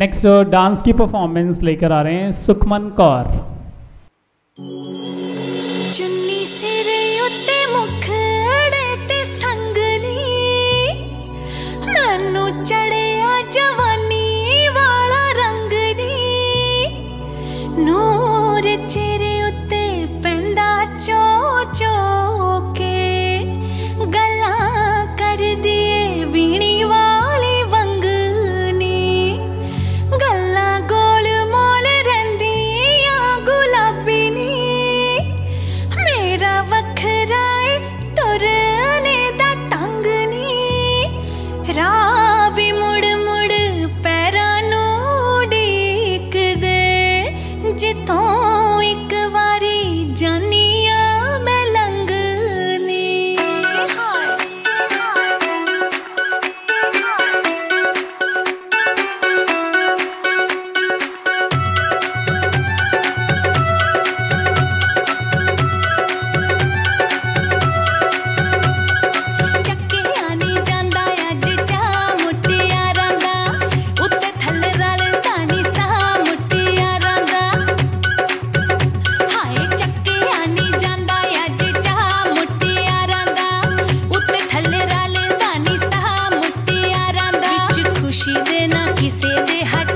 Next dance की performance लेकर आ रहे हैं सुखमन कौर। मेरा किसे दे हट